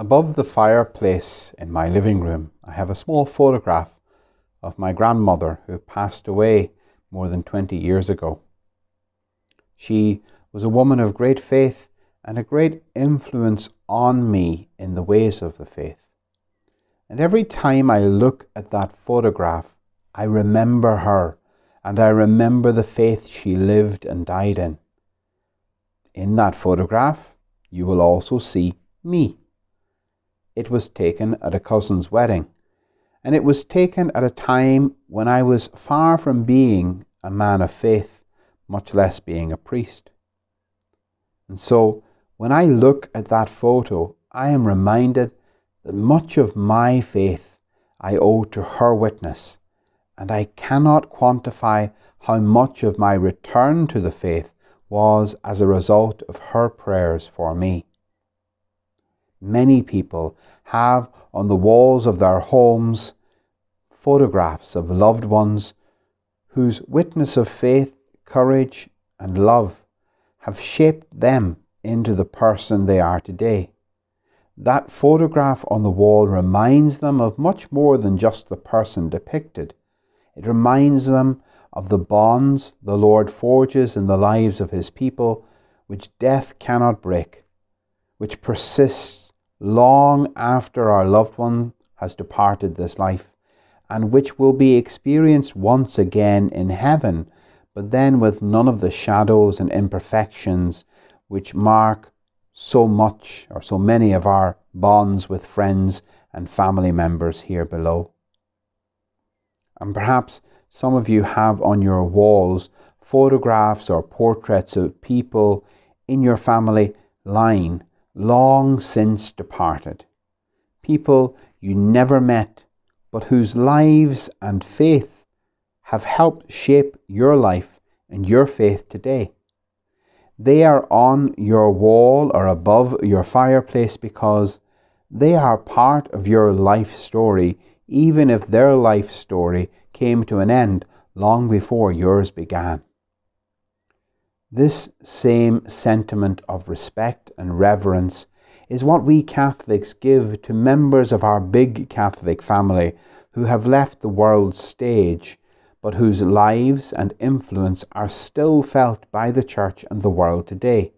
Above the fireplace in my living room, I have a small photograph of my grandmother who passed away more than 20 years ago. She was a woman of great faith and a great influence on me in the ways of the faith. And every time I look at that photograph, I remember her and I remember the faith she lived and died in. In that photograph, you will also see me. It was taken at a cousin's wedding, and it was taken at a time when I was far from being a man of faith, much less being a priest. And so, when I look at that photo, I am reminded that much of my faith I owe to her witness, and I cannot quantify how much of my return to the faith was as a result of her prayers for me many people have on the walls of their homes photographs of loved ones whose witness of faith, courage, and love have shaped them into the person they are today. That photograph on the wall reminds them of much more than just the person depicted. It reminds them of the bonds the Lord forges in the lives of His people, which death cannot break, which persists long after our loved one has departed this life, and which will be experienced once again in heaven, but then with none of the shadows and imperfections which mark so much or so many of our bonds with friends and family members here below. And perhaps some of you have on your walls photographs or portraits of people in your family line long since departed, people you never met, but whose lives and faith have helped shape your life and your faith today. They are on your wall or above your fireplace because they are part of your life story, even if their life story came to an end long before yours began. This same sentiment of respect and reverence is what we Catholics give to members of our big Catholic family who have left the world's stage, but whose lives and influence are still felt by the Church and the world today.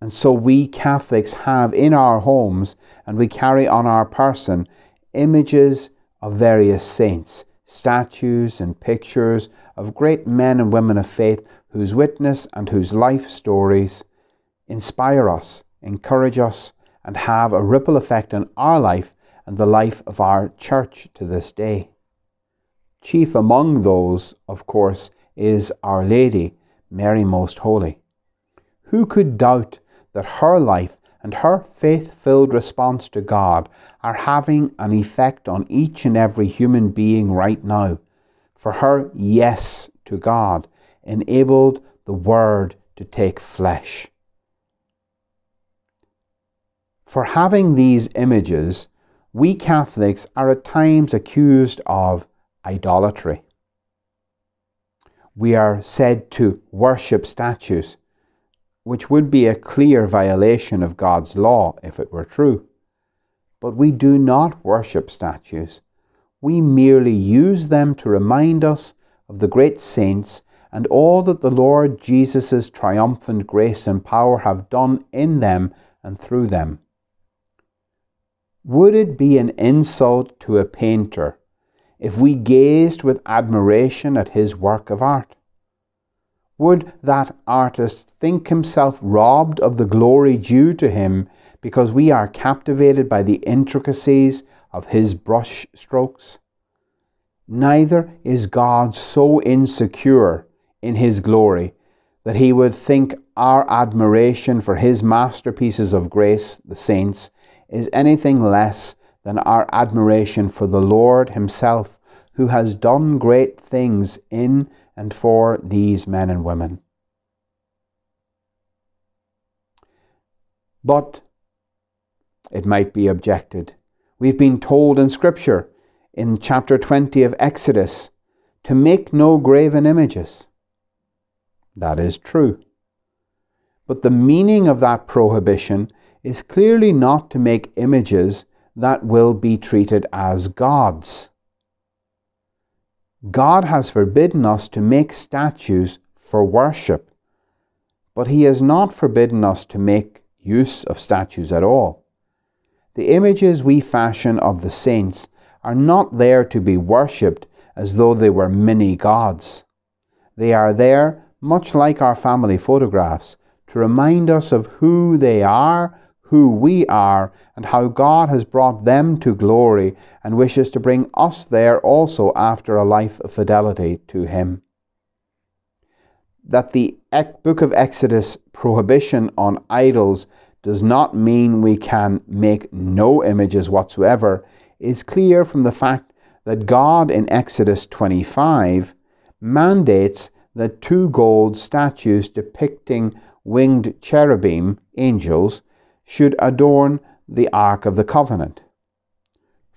And so we Catholics have in our homes and we carry on our person images of various saints, statues and pictures of great men and women of faith whose witness and whose life stories inspire us, encourage us, and have a ripple effect on our life and the life of our church to this day. Chief among those, of course, is Our Lady, Mary Most Holy. Who could doubt that her life and her faith filled response to God are having an effect on each and every human being right now? For her yes to God enabled the Word to take flesh. For having these images, we Catholics are at times accused of idolatry. We are said to worship statues, which would be a clear violation of God's law if it were true. But we do not worship statues. We merely use them to remind us of the great saints and all that the Lord Jesus' triumphant grace and power have done in them and through them. Would it be an insult to a painter if we gazed with admiration at his work of art? Would that artist think himself robbed of the glory due to him because we are captivated by the intricacies of his brush strokes? Neither is God so insecure in his glory, that he would think our admiration for his masterpieces of grace, the saints, is anything less than our admiration for the Lord himself, who has done great things in and for these men and women. But, it might be objected, we've been told in Scripture, in chapter 20 of Exodus, to make no graven images. That is true. But the meaning of that prohibition is clearly not to make images that will be treated as gods. God has forbidden us to make statues for worship, but He has not forbidden us to make use of statues at all. The images we fashion of the saints are not there to be worshipped as though they were mini gods. They are there, much like our family photographs, to remind us of who they are, who we are, and how God has brought them to glory and wishes to bring us there also after a life of fidelity to Him. That the book of Exodus prohibition on idols does not mean we can make no images whatsoever is clear from the fact that God in Exodus 25 mandates that two gold statues depicting winged cherubim, angels, should adorn the Ark of the Covenant.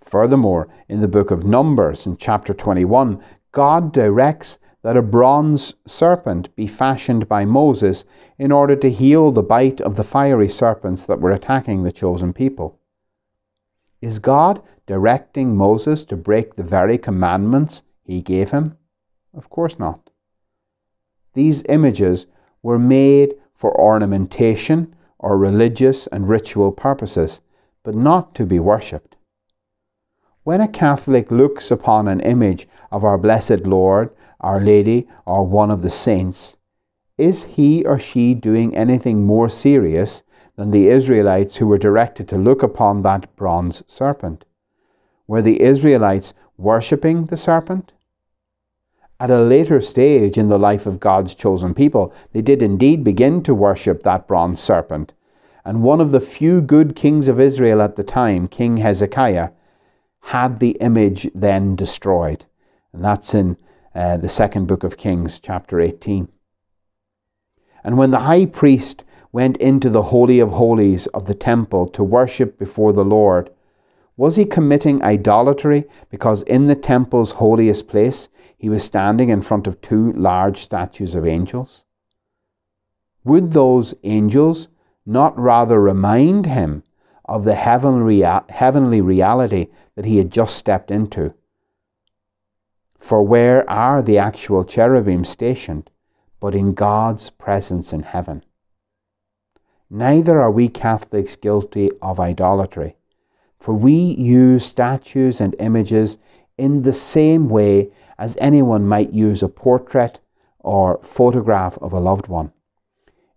Furthermore, in the book of Numbers, in chapter 21, God directs that a bronze serpent be fashioned by Moses in order to heal the bite of the fiery serpents that were attacking the chosen people. Is God directing Moses to break the very commandments he gave him? Of course not. These images were made for ornamentation or religious and ritual purposes, but not to be worshipped. When a Catholic looks upon an image of our blessed Lord our Lady, or one of the saints, is he or she doing anything more serious than the Israelites who were directed to look upon that bronze serpent? Were the Israelites worshipping the serpent? At a later stage in the life of God's chosen people, they did indeed begin to worship that bronze serpent. And one of the few good kings of Israel at the time, King Hezekiah, had the image then destroyed. And that's in uh, the second book of Kings, chapter 18. And when the high priest went into the Holy of Holies of the temple to worship before the Lord, was he committing idolatry because in the temple's holiest place he was standing in front of two large statues of angels? Would those angels not rather remind him of the heavenly, reality that he had just stepped into? For where are the actual cherubim stationed but in God's presence in heaven? Neither are we Catholics guilty of idolatry, for we use statues and images in the same way as anyone might use a portrait or photograph of a loved one.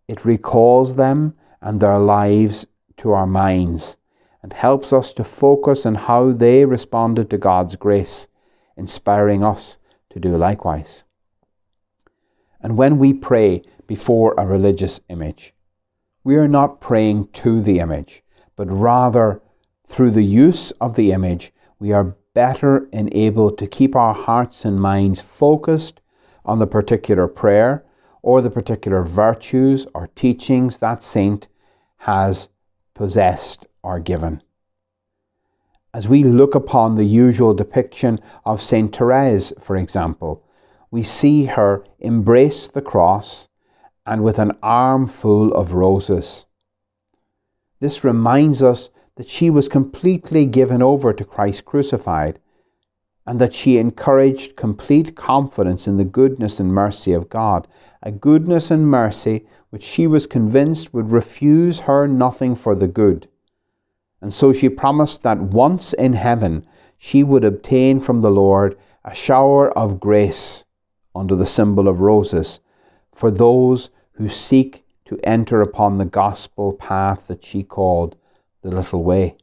It recalls them and their lives to our minds and helps us to focus on how they responded to God's grace inspiring us to do likewise. And when we pray before a religious image, we are not praying to the image, but rather through the use of the image, we are better enabled to keep our hearts and minds focused on the particular prayer or the particular virtues or teachings that saint has possessed or given as we look upon the usual depiction of Saint Therese, for example, we see her embrace the cross and with an arm full of roses. This reminds us that she was completely given over to Christ crucified and that she encouraged complete confidence in the goodness and mercy of God, a goodness and mercy which she was convinced would refuse her nothing for the good. And so she promised that once in heaven she would obtain from the Lord a shower of grace under the symbol of roses for those who seek to enter upon the gospel path that she called the little way.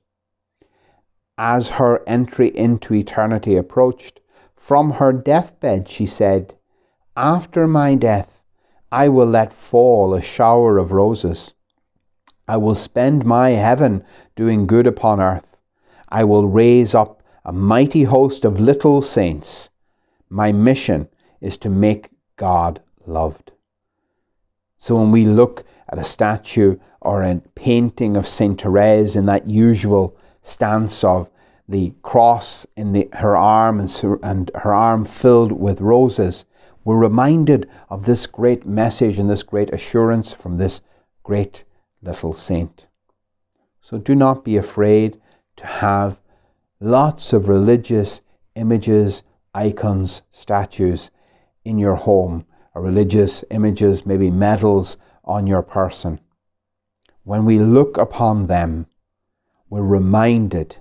As her entry into eternity approached, from her deathbed she said, After my death, I will let fall a shower of roses. I will spend my heaven doing good upon earth. I will raise up a mighty host of little saints. My mission is to make God loved. So when we look at a statue or a painting of Saint Therese in that usual stance of the cross in the, her arm and, and her arm filled with roses, we're reminded of this great message and this great assurance from this great little saint. So do not be afraid to have lots of religious images, icons, statues in your home, or religious images, maybe medals on your person. When we look upon them, we're reminded,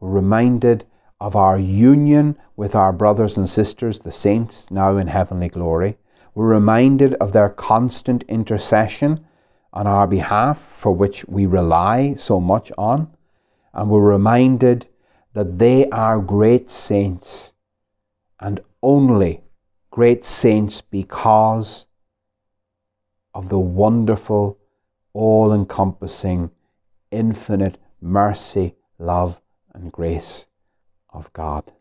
we're reminded of our union with our brothers and sisters, the saints now in heavenly glory. We're reminded of their constant intercession on our behalf, for which we rely so much on. And we're reminded that they are great saints and only great saints because of the wonderful, all encompassing, infinite mercy, love, and grace of God.